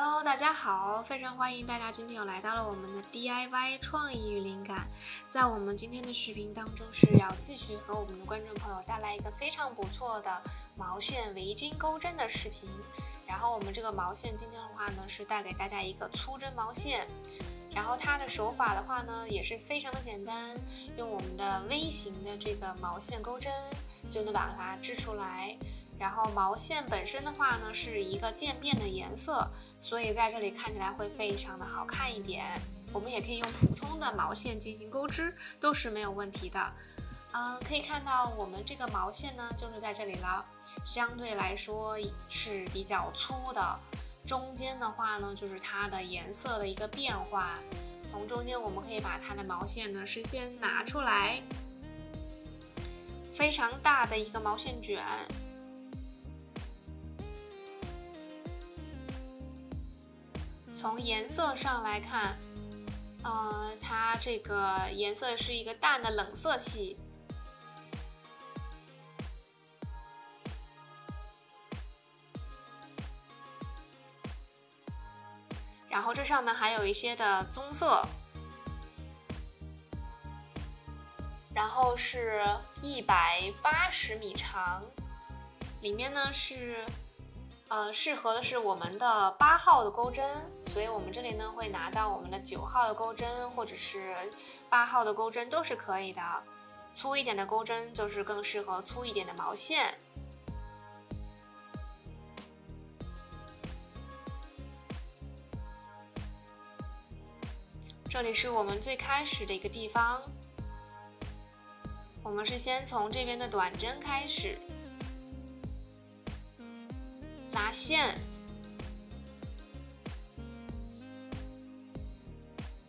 Hello，大家好，非常欢迎大家今天又来到了我们的 DIY 创意与灵感。在我们今天的视频当中，是要继续和我们的观众朋友带来一个非常不错的毛线围巾钩针的视频。然后我们这个毛线今天的话呢，是带给大家一个粗针毛线。然后它的手法的话呢，也是非常的简单，用我们的微型的这个毛线钩针就能把它织出来。然后毛线本身的话呢，是一个渐变的颜色，所以在这里看起来会非常的好看一点。我们也可以用普通的毛线进行钩织，都是没有问题的。嗯，可以看到我们这个毛线呢，就是在这里了，相对来说是比较粗的。中间的话呢，就是它的颜色的一个变化。从中间我们可以把它的毛线呢，是先拿出来，非常大的一个毛线卷。从颜色上来看，呃，它这个颜色是一个淡的冷色系。然后这上面还有一些的棕色，然后是一百八十米长，里面呢是。呃，适合的是我们的八号的钩针，所以我们这里呢会拿到我们的九号的钩针，或者是八号的钩针都是可以的。粗一点的钩针就是更适合粗一点的毛线。这里是我们最开始的一个地方，我们是先从这边的短针开始。拉线，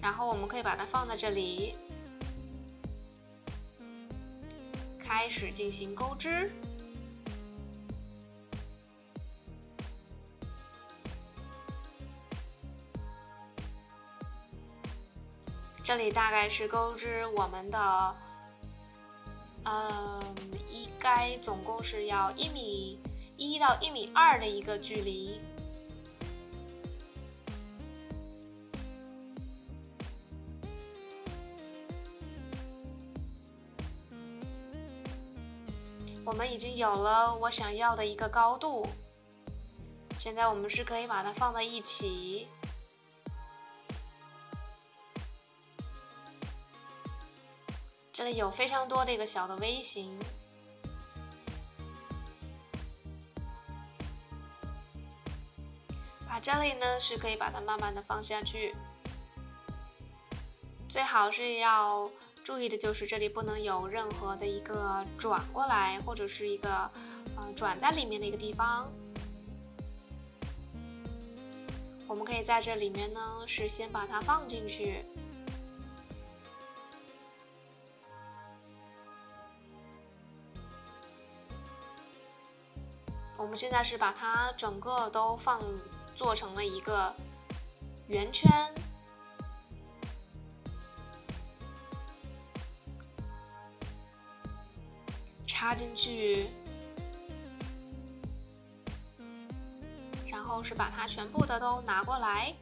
然后我们可以把它放在这里，开始进行钩织。这里大概是钩织我们的，嗯，应该总共是要一米。一到一米二的一个距离，我们已经有了我想要的一个高度。现在我们是可以把它放在一起，这里有非常多的一个小的微型。这里呢是可以把它慢慢的放下去，最好是要注意的就是这里不能有任何的一个转过来或者是一个呃转在里面的一个地方。我们可以在这里面呢是先把它放进去，我们现在是把它整个都放。做成了一个圆圈，插进去，然后是把它全部的都拿过来。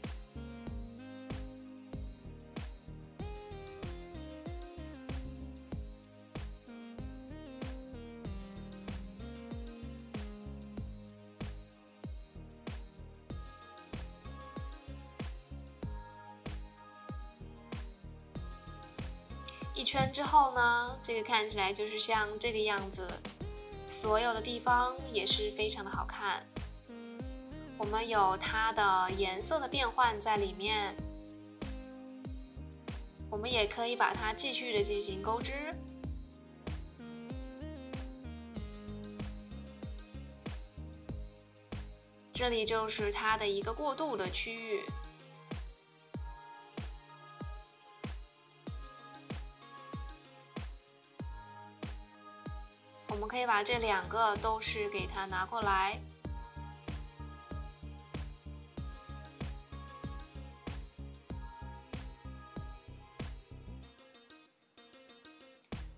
之后呢，这个看起来就是像这个样子，所有的地方也是非常的好看。我们有它的颜色的变换在里面，我们也可以把它继续的进行钩织。这里就是它的一个过渡的区域。我们可以把这两个都是给它拿过来。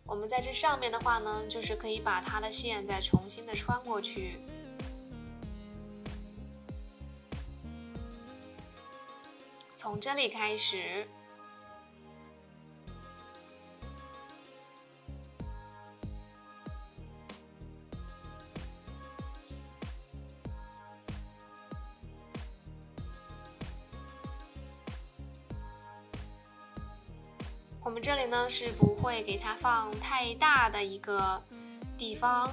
我们在这上面的话呢，就是可以把它的线再重新的穿过去。从这里开始。呢是不会给它放太大的一个地方。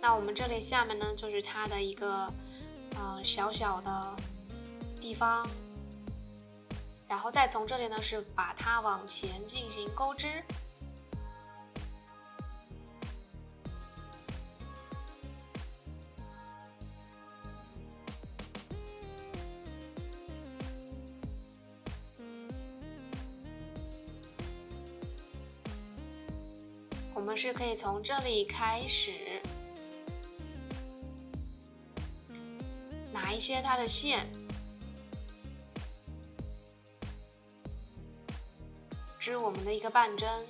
那我们这里下面呢就是它的一个嗯小小的地方，然后再从这里呢是把它往前进行钩织。我们是可以从这里开始，拿一些它的线，织我们的一个半针。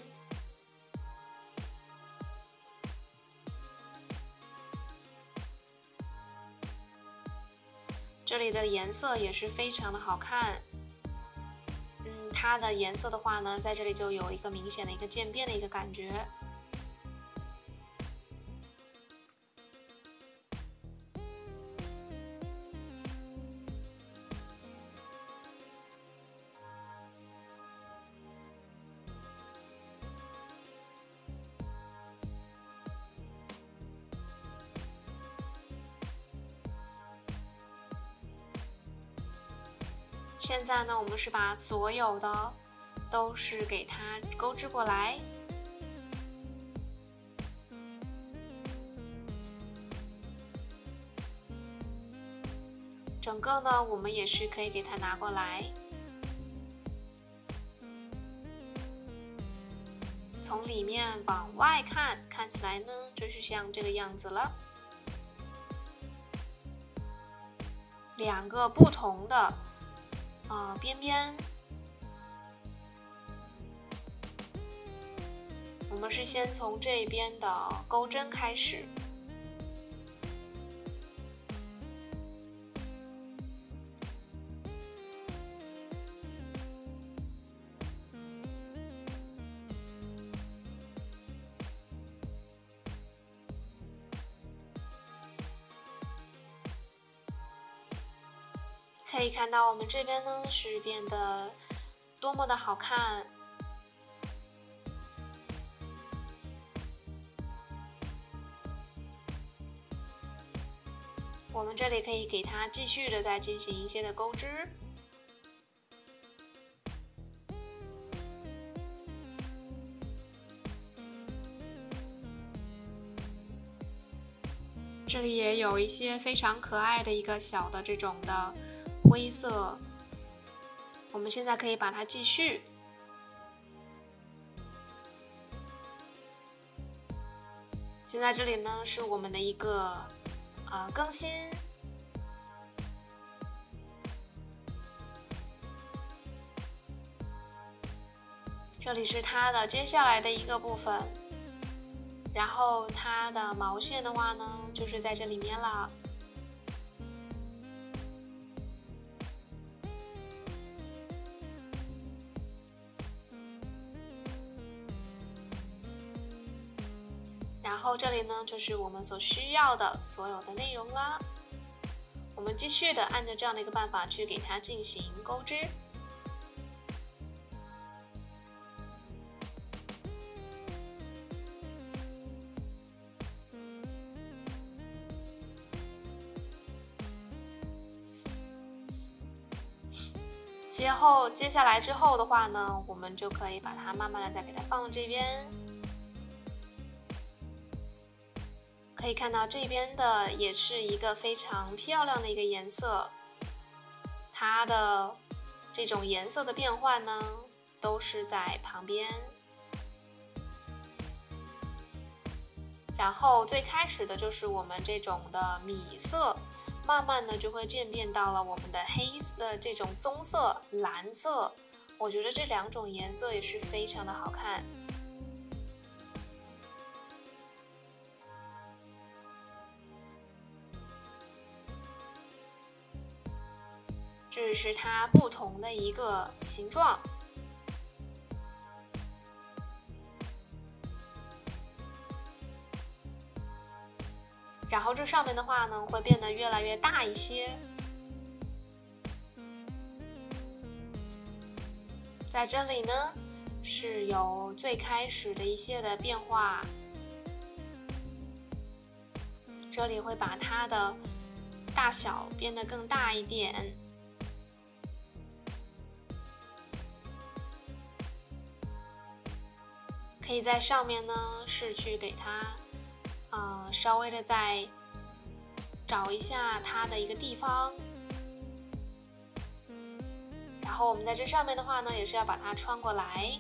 这里的颜色也是非常的好看。嗯，它的颜色的话呢，在这里就有一个明显的一个渐变的一个感觉。现在呢，我们是把所有的都是给它钩织过来，整个呢，我们也是可以给它拿过来，从里面往外看，看起来呢就是像这个样子了，两个不同的。啊，边边，我们是先从这边的钩针开始，可以看到，我们这边呢是变得多么的好看。我们这里可以给它继续的再进行一些的钩织。这里也有一些非常可爱的一个小的这种的。灰色，我们现在可以把它继续。现在这里呢是我们的一个呃更新，这里是它的接下来的一个部分，然后它的毛线的话呢就是在这里面了。这里呢，就是我们所需要的所有的内容啦。我们继续的按照这样的一个办法去给它进行钩织。接后接下来之后的话呢，我们就可以把它慢慢的再给它放到这边。可以看到这边的也是一个非常漂亮的一个颜色，它的这种颜色的变换呢，都是在旁边。然后最开始的就是我们这种的米色，慢慢的就会渐变到了我们的黑的这种棕色、蓝色。我觉得这两种颜色也是非常的好看。这是它不同的一个形状。然后这上面的话呢，会变得越来越大一些。在这里呢，是有最开始的一些的变化。这里会把它的大小变得更大一点，可以在上面呢，是去给它。呃，稍微的再找一下它的一个地方，然后我们在这上面的话呢，也是要把它穿过来，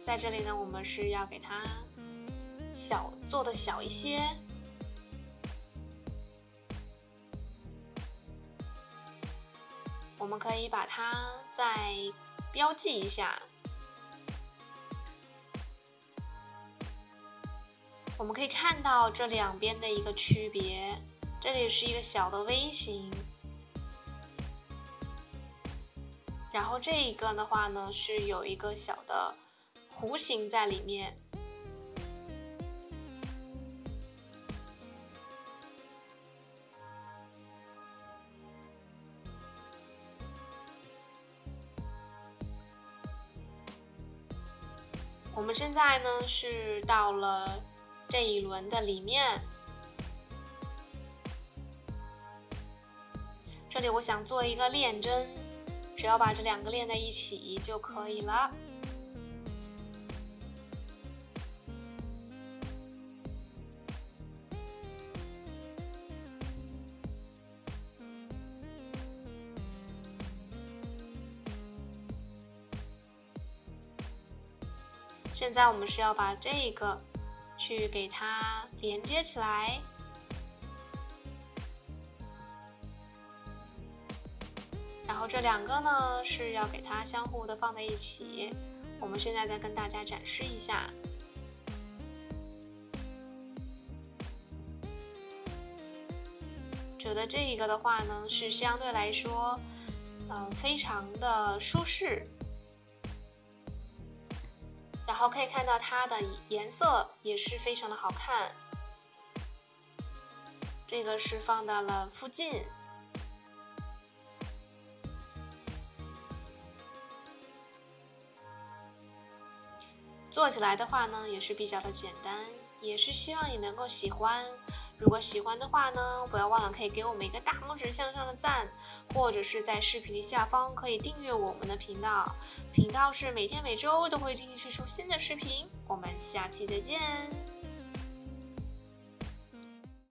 在这里呢，我们是要给它小做的小一些，我们可以把它再标记一下。我们可以看到这两边的一个区别，这里是一个小的 V 型，然后这一个的话呢是有一个小的弧形在里面。我们现在呢是到了。这一轮的里面，这里我想做一个链针，只要把这两个链在一起就可以了。现在我们是要把这个。去给它连接起来，然后这两个呢是要给它相互的放在一起。我们现在再跟大家展示一下，觉得这一个的话呢是相对来说，嗯，非常的舒适。然后可以看到它的颜色也是非常的好看，这个是放到了附近，做起来的话呢也是比较的简单，也是希望你能够喜欢。如果喜欢的话呢，不要忘了可以给我们一个大拇指向上的赞，或者是在视频的下方可以订阅我们的频道。频道是每天每周都会进行推出新的视频，我们下期再见。